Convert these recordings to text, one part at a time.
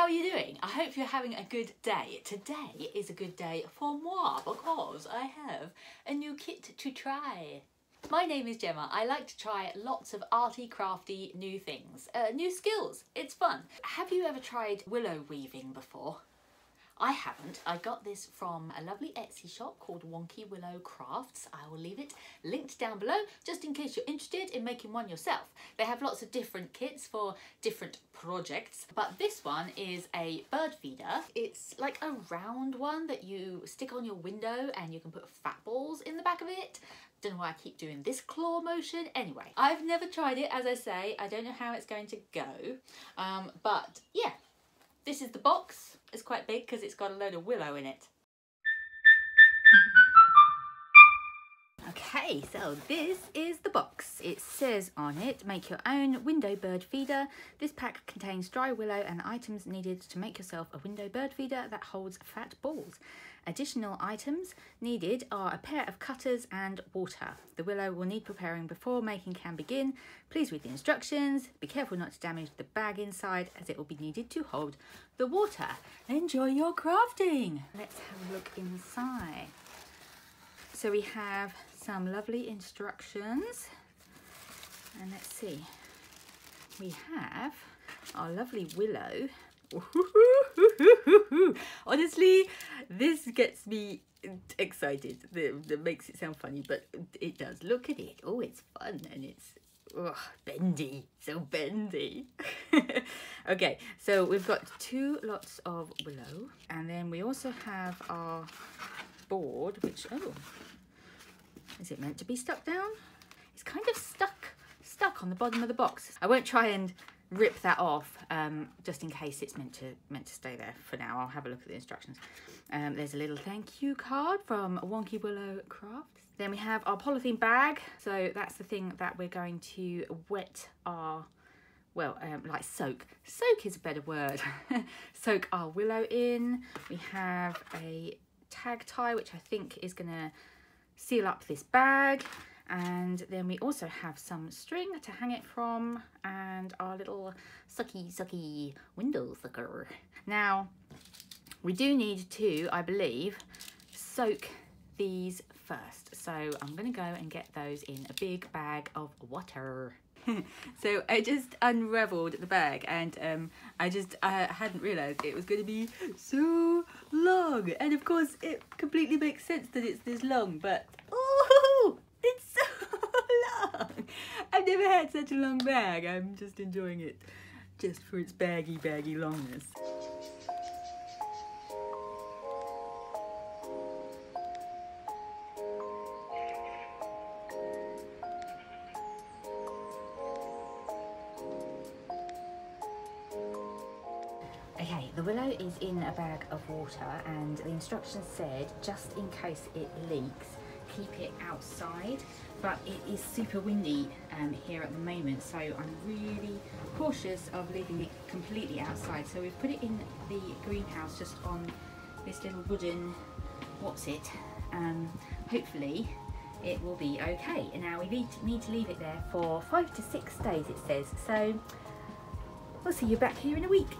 how are you doing? I hope you're having a good day. Today is a good day for moi because I have a new kit to try. My name is Gemma. I like to try lots of arty, crafty new things, uh, new skills. It's fun. Have you ever tried willow weaving before? I haven't. I got this from a lovely Etsy shop called Wonky Willow Crafts. I will leave it linked down below just in case you're interested in making one yourself. They have lots of different kits for different projects, but this one is a bird feeder. It's like a round one that you stick on your window and you can put fat balls in the back of it. Don't know why I keep doing this claw motion. Anyway, I've never tried it, as I say. I don't know how it's going to go. Um, but yeah, this is the box. It's quite big because it's got a load of willow in it. Okay, so this is the box. It says on it, make your own window bird feeder. This pack contains dry willow and items needed to make yourself a window bird feeder that holds fat balls. Additional items needed are a pair of cutters and water. The willow will need preparing before making can begin. Please read the instructions. Be careful not to damage the bag inside as it will be needed to hold the water. Enjoy your crafting. Let's have a look inside. So we have some lovely instructions and let's see. We have our lovely willow Honestly, this gets me excited. That makes it sound funny, but it does. Look at it. Oh, it's fun and it's oh, bendy. So bendy. okay, so we've got two lots of willow, and then we also have our board, which oh, is it meant to be stuck down? It's kind of stuck stuck on the bottom of the box. I won't try and rip that off um, just in case it's meant to meant to stay there for now. I'll have a look at the instructions. Um, there's a little thank you card from Wonky Willow Crafts. Then we have our polythene bag. So that's the thing that we're going to wet our, well, um, like soak. Soak is a better word. soak our willow in. We have a tag tie, which I think is going to seal up this bag and then we also have some string to hang it from and our little sucky sucky window sucker. Now we do need to, I believe, soak these first. So I'm going to go and get those in a big bag of water. so I just unraveled the bag and um, I just I hadn't realised it was going to be so long and of course it completely makes sense that it's this long but oh it's so long. I've never had such a long bag. I'm just enjoying it just for its baggy, baggy longness. Okay, the willow is in a bag of water and the instructions said just in case it leaks keep it outside but it is super windy um, here at the moment. So I'm really cautious of leaving it completely outside. So we've put it in the greenhouse just on this little wooden what's it? Um, hopefully it will be okay. And now we need to, need to leave it there for five to six days it says. So we'll see you back here in a week.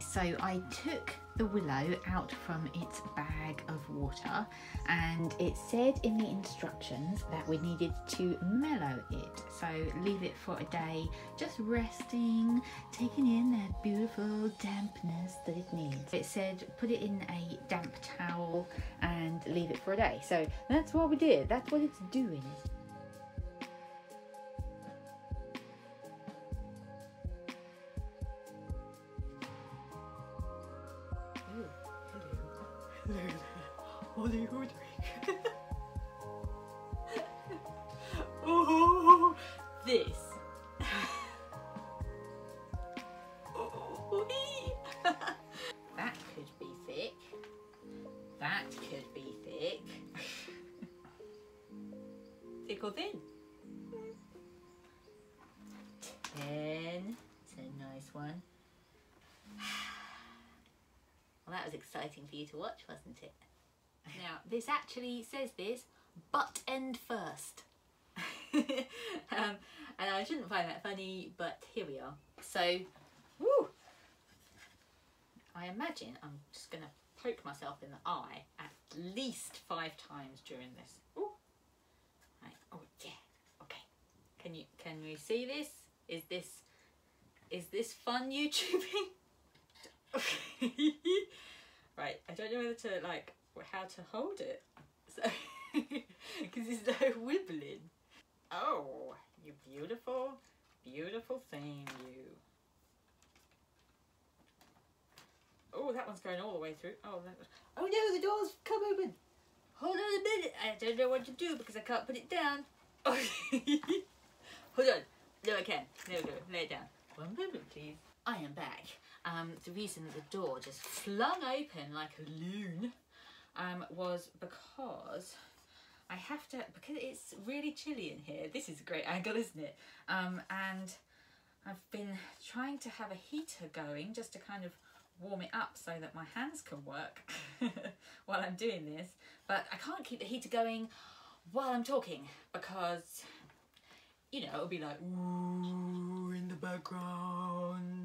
So I took the willow out from its bag water and it said in the instructions that we needed to mellow it. So leave it for a day just resting taking in that beautiful dampness that it needs. It said put it in a damp towel and leave it for a day. So that's what we did. That's what it's doing What are oh, this. Oh, that could be thick. That could be thick. thick or thin? Ten. It's a nice one. Well, that was exciting for you to watch, wasn't it? Now, this actually says this, butt end first. um, and I shouldn't find that funny, but here we are. So, Woo! I imagine I'm just going to poke myself in the eye at least five times during this. Ooh. Right. Oh yeah. Okay. Can you can we see this? Is this is this fun YouTubing? right. I don't know whether to like how to hold it. So because there's no wibbling. Oh, you beautiful, beautiful thing, you. Oh, that one's going all the way through. Oh, that oh no, the door's come open. Hold on a minute. I don't know what to do because I can't put it down. Hold on. No, I can. no go. Lay it down. One moment, please. I am back. Um, the reason that the door just flung open like a loon um, was because I have to, because it's really chilly in here. This is a great angle, isn't it? Um, and I've been trying to have a heater going just to kind of warm it up so that my hands can work while I'm doing this. But I can't keep the heater going while I'm talking because, you know, it'll be like, in the background.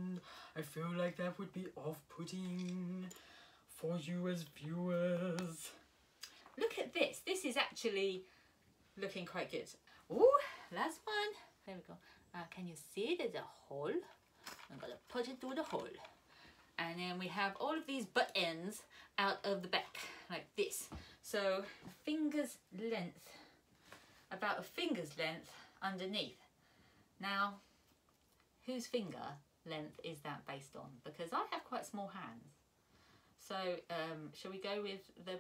I feel like that would be off-putting for you as viewers. Look at this. This is actually looking quite good. Ooh, last one. There we go. Uh, can you see there's a hole? I'm to put it through the hole and then we have all of these butt ends out of the back like this so finger's length about a finger's length underneath now whose finger length is that based on because I have quite small hands so um, shall we go with the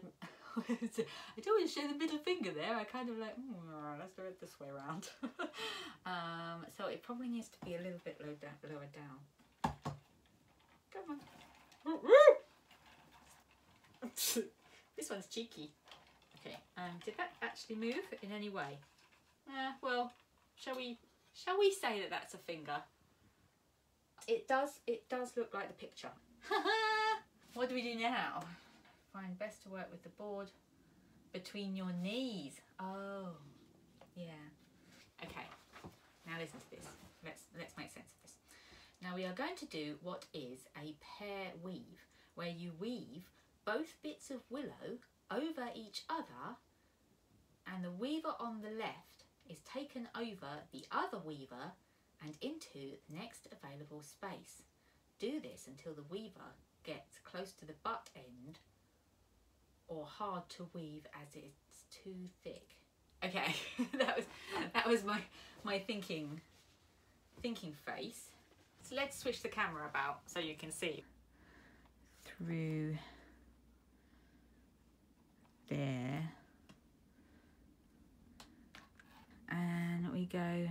I don't want to show the middle finger there I kind of like mm, let's do it this way around um, so it probably needs to be a little bit low lower down Come on. this one's cheeky. Okay, um, did that actually move in any way? Uh, well, shall we shall we say that that's a finger? It does it does look like the picture. what do we do now? Find best to work with the board between your knees. Oh, yeah. Okay, now listen to this. Let's let's make sense of this. Now we are going to do what is a pair weave, where you weave both bits of willow over each other and the weaver on the left is taken over the other weaver and into the next available space. Do this until the weaver gets close to the butt end or hard to weave as it's too thick. Okay, that was that was my my thinking thinking face. So let's switch the camera about so you can see. Through there. And we go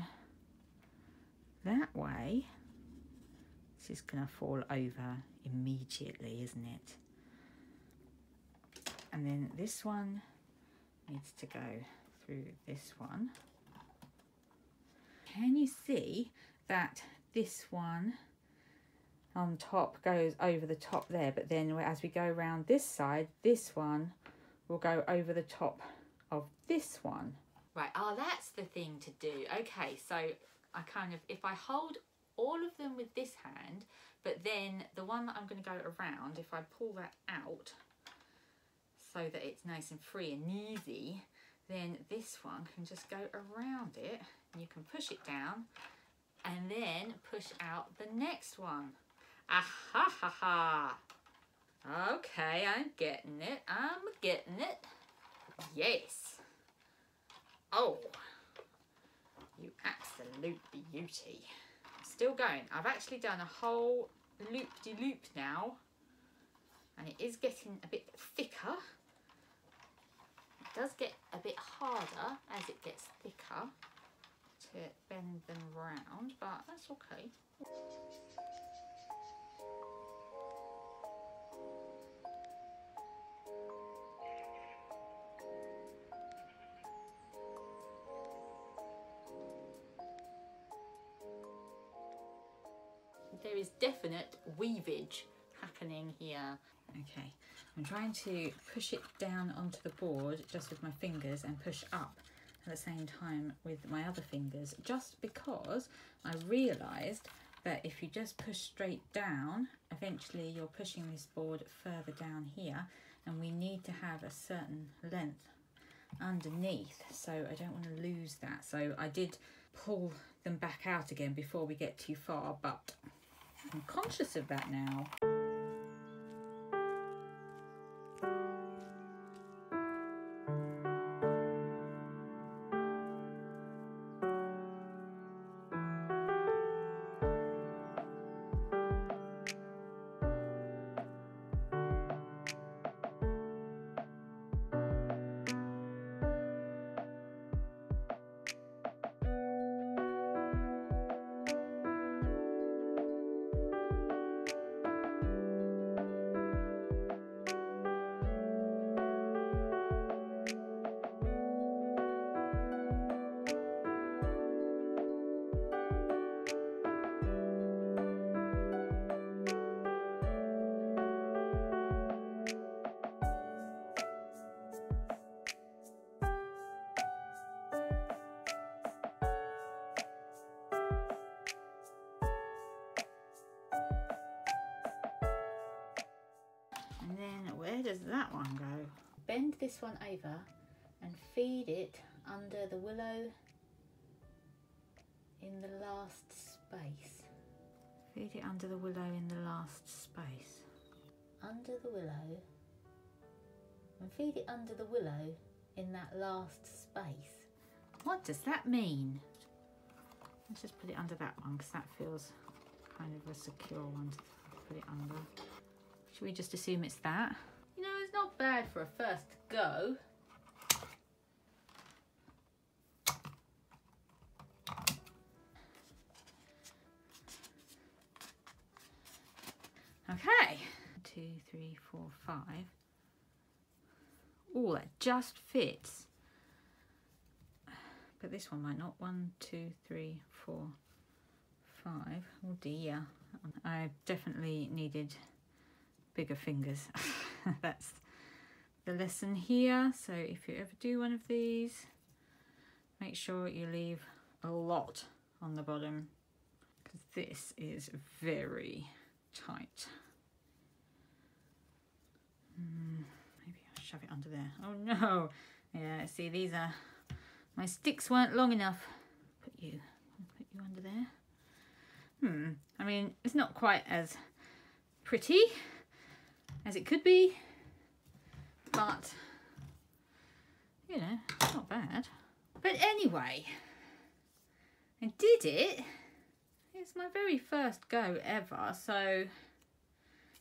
that way. This is going to fall over immediately, isn't it? And then this one needs to go through this one. Can you see that this one on top goes over the top there but then as we go around this side this one will go over the top of this one right oh that's the thing to do okay so I kind of if I hold all of them with this hand but then the one that I'm going to go around if I pull that out so that it's nice and free and easy then this one can just go around it and you can push it down and then push out the next one. Ah ha ha ha. Okay, I'm getting it. I'm getting it. Yes. Oh, absolute beauty. Still going. I've actually done a whole loop-de-loop -loop now. And it is getting a bit thicker. It does get a bit harder as it gets thicker to bend them round, but that's okay. There is definite weavage happening here. Okay, I'm trying to push it down onto the board just with my fingers and push up at the same time with my other fingers just because I realised that if you just push straight down, eventually you're pushing this board further down here and we need to have a certain length underneath. So I don't want to lose that. So I did pull them back out again before we get too far but I'm conscious of that now. Does that one go? Bend this one over and feed it under the willow in the last space. Feed it under the willow in the last space. Under the willow and feed it under the willow in that last space. What does that mean? Let's just put it under that one because that feels kind of a secure one to put it under. Should we just assume it's that? Not bad for a first go. Okay. Two, three, four, five. Oh, that just fits. But this one might not. One, two, three, four, five. Oh dear. I definitely needed bigger fingers. That's the lesson here. So if you ever do one of these, make sure you leave a lot on the bottom because this is very tight. Mm, maybe I'll shove it under there. Oh no. Yeah, see these are, my sticks weren't long enough. Put you, put you under there. Hmm, I mean, it's not quite as pretty as it could be, but you know, not bad. But anyway, I did it. It's my very first go ever, so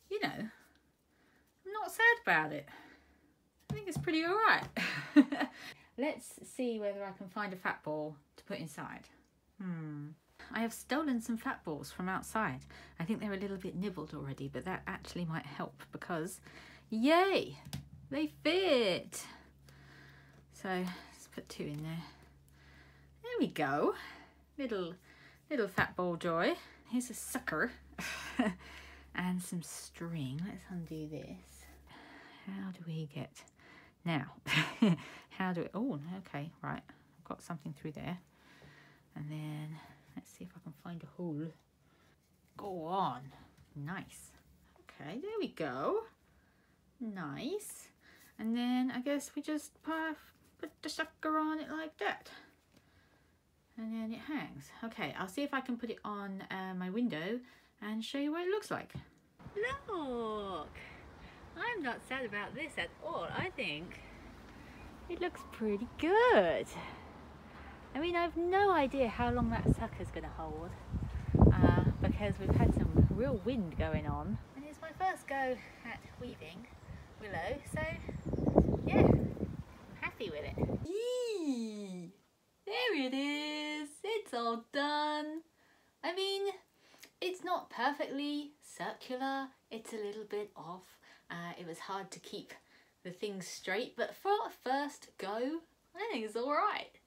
you know, I'm not sad about it. I think it's pretty alright. Let's see whether I can find a fat ball to put inside. Hmm. I have stolen some fat balls from outside. I think they're a little bit nibbled already, but that actually might help because, yay, they fit. So let's put two in there. There we go. Little, little fat ball joy. Here's a sucker and some string. Let's undo this. How do we get, now, how do it? oh, okay, right. I've got something through there. And then Let's see if I can find a hole. Go on. Nice. Okay, there we go. Nice. And then I guess we just put the sucker on it like that. And then it hangs. Okay, I'll see if I can put it on uh, my window and show you what it looks like. Look! I'm not sad about this at all. I think it looks pretty good. I mean, I've no idea how long that sucker's going to hold uh, because we've had some real wind going on. And it's my first go at weaving willow, so yeah, I'm happy with it. Yee! There it is! It's all done! I mean, it's not perfectly circular, it's a little bit off. Uh, it was hard to keep the things straight, but for a first go, I think it's alright.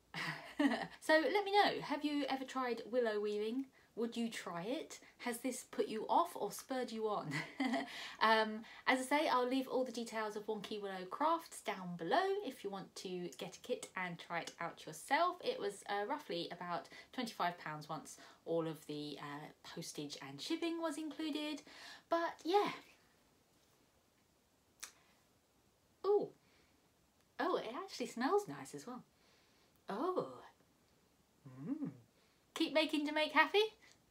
so let me know, have you ever tried willow weaving? Would you try it? Has this put you off or spurred you on? um, as I say, I'll leave all the details of Wonky Willow Crafts down below if you want to get a kit and try it out yourself. It was uh, roughly about £25 once all of the uh, postage and shipping was included. But yeah. Oh, oh, it actually smells nice as well. Oh. Mm. Keep making to make happy,